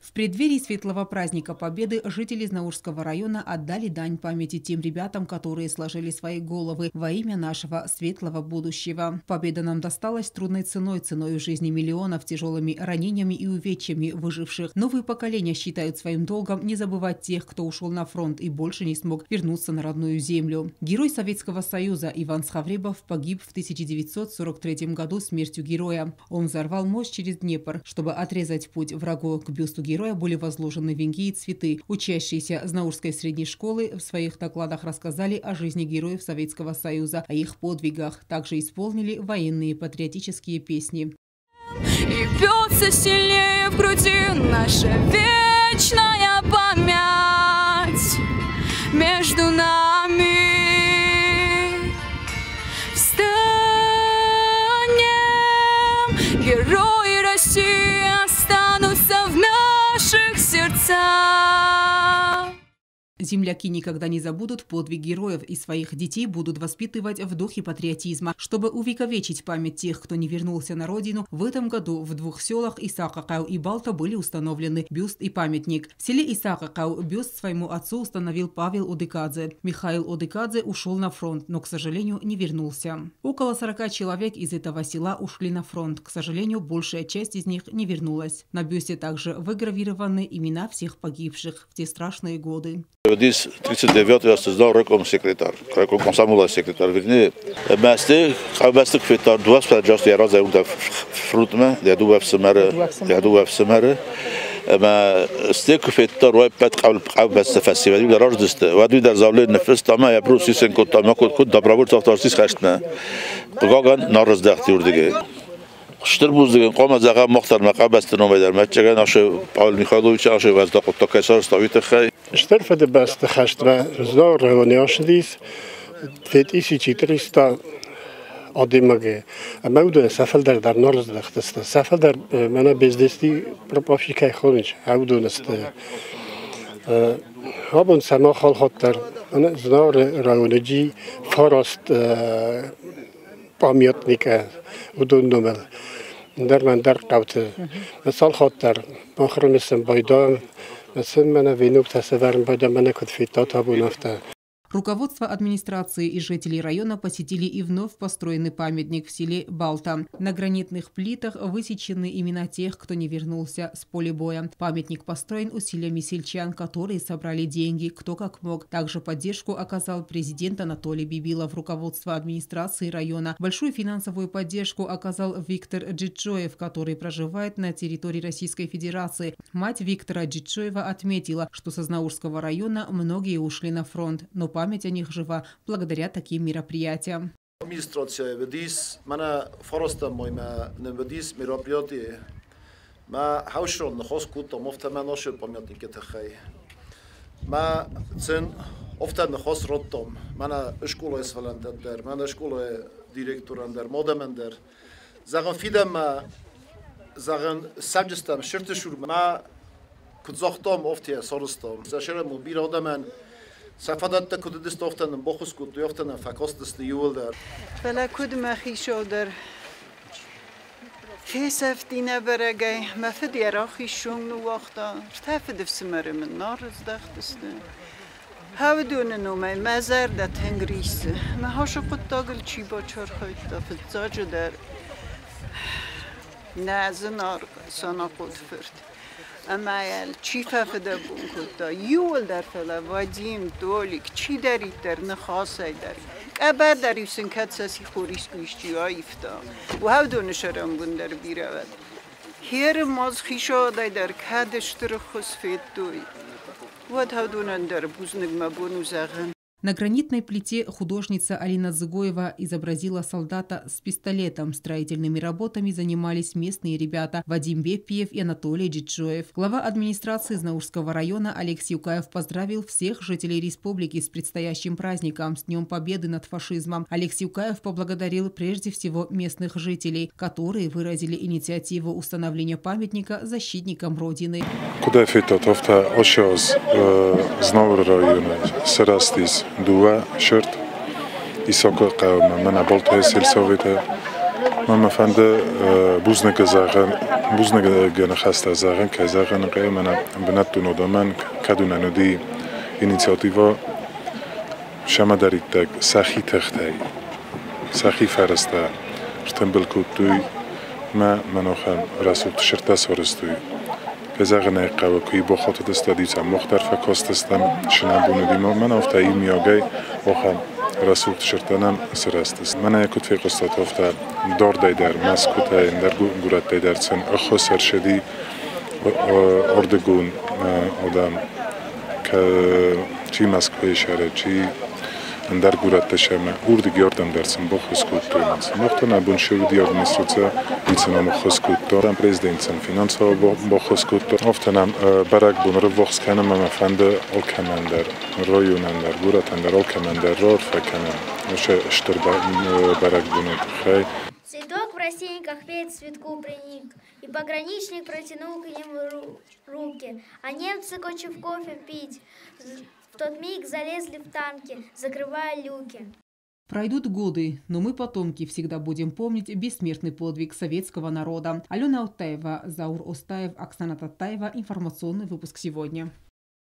В преддверии светлого праздника Победы жители Знаурского района отдали дань памяти тем ребятам, которые сложили свои головы во имя нашего светлого будущего. Победа нам досталась трудной ценой, ценой жизни миллионов, тяжелыми ранениями и увечьями выживших. Новые поколения считают своим долгом не забывать тех, кто ушел на фронт и больше не смог вернуться на родную землю. Герой Советского Союза Иван Схавребов погиб в 1943 году смертью героя. Он взорвал мост через Днепр, чтобы отрезать путь врагу к бюсту героя были возложены венки и цветы. Учащиеся Знаурской средней школы в своих докладах рассказали о жизни героев Советского Союза, о их подвигах. Также исполнили военные патриотические песни. И бьется сильнее в груди наша вечная さい Земляки никогда не забудут подвиг героев и своих детей будут воспитывать в духе патриотизма. Чтобы увековечить память тех, кто не вернулся на родину, в этом году в двух селах Исакакау и Балта были установлены бюст и памятник. В селе Исакакау бюст своему отцу установил Павел Одыкадзе. Михаил Одыкадзе ушел на фронт, но, к сожалению, не вернулся. Около 40 человек из этого села ушли на фронт. К сожалению, большая часть из них не вернулась. На бюсте также выгравированы имена всех погибших в те страшные годы. Дис 39 я создал райком секретар, райком комсомола секретар вигни. Масте хабасты фетар дуас паджаст я раза унда фрутма, я дуа в самара, я дуа в самара. ما استيك في التر وبات قبل قبل بس فسيفال ولا راج دست ودي در زاول نفس تما يا برو سيسن كنت ما كنت كنت دبرابور تفتار سيس خشنا قاقان نارز دختی دیگه Штыр буз деген кома зага мохтар мақабасты номайдар матчаган ашы Павел Михайлович Sterven de beste gasten zo reunions dit is iets iets odimage. A maudu safaldar dar norzdag, tas safaldar mana bizdesti propofshi kay khonich, haudu nast. Habun sama khol khottar. Ana zinar raonaji farast pamiatnika udun nomel. Dar man dar qavti. Misal khottar, oxirimisan boydam Në sënë më në vinu pëtë se verën për gjë më në habu naftë. Руководство администрации и жители района посетили и вновь построенный памятник в селе Балта. На гранитных плитах высечены имена тех, кто не вернулся с поля боя. Памятник построен усилиями сельчан, которые собрали деньги, кто как мог. Также поддержку оказал президент Анатолий Бибилов, руководство администрации района. Большую финансовую поддержку оказал Виктор Джиджоев, который проживает на территории Российской Федерации. Мать Виктора Джиджоева отметила, что со Знаурского района многие ушли на фронт, но память о них жива благодаря таким мероприятиям. Администрация ведис, мана ма не ведис мероприятие. Ма хаушрон нахос кута мофта ма ноше памятник это хай. Ма цен офта нахос роттом. Мана школа эсваландер, мана школа директорандер, модамендер. Заген фидам заген сабжестам ширтешур ма кудзохтом офтия соростом. Зашерам бир адаман Сафадатта кудыдыс тофтанын, бохус куд тофтанын, факос дысты ювылдар. Фала куд махи шодыр. Фесев дина берегей, мафид ярахи шунгну вахта, ртафидив сымарымын, нарыздах дысты. Hava dönün o mey, məzər də təngrisi. Mə haşı qıttaqıl çiba çörxəyt də fıtzacı dər. Nəzin ar sana qod fırdı. اما چی فردا بکوتا یول در فلا وادیم دولیک چی داری در نخاسه در که بعد در یه سنکات سی خوریس و هر دو نشرم در بیرو باد هر ماز خیش آدای در کادش تر خصفت دوی و هر دو ندارد بزنگ مبون زخم На гранитной плите художница Алина Зыгоева изобразила солдата с пистолетом. Строительными работами занимались местные ребята Вадим Бепиев и Анатолий Джиджоев. Глава администрации Знаурского района Алекс Юкаев поздравил всех жителей республики с предстоящим праздником, с Днем Победы над фашизмом. Алекс Юкаев поблагодарил прежде всего местных жителей, которые выразили инициативу установления памятника защитникам Родины. Куда фитот, офта, ошиоз, знавр района, сарастис. дува ширт исока қавма мана болтая селсовета ман мафанда бузнага заған бузнага гана хаста заған ка заған қая мана бинатту нодаман кадуна ноди инициатива шама даритдаг сахи тахтай сахи фараста штамбилкутуй ма манохам расул тиширта сорыстуй پزرگان قوا کی با خاطر دست دیدم مختار فکاست استم شنابون دیم من افتا این میاگی و خم رسول شرتنم سرست من یک تفیق استاد افتا دار در مسکوت این در گورت دای در شدی اردگون آدم که چی مسکوی شره چی дар гуратта шама урдик ёрдам дарсам бо хускут туймас мохтана буншевид ёрдамисуца виценама хускутто дам президентсам финансово бо хускутто офтанам барак бунро вохсканам мафанда олкамандар роюнандар гуратандар олкамандар рор факанам оша штур барак бунет хай Цветок в растеньках веет цветку приник, и пограничник протянул к ним руки, а немцы, кончив кофе пить, тот миг залезли в танки, закрывая люки. Пройдут годы, но мы, потомки, всегда будем помнить бессмертный подвиг советского народа. Алена Алтаева, Заур Остаев, Оксана Татаева. Информационный выпуск сегодня.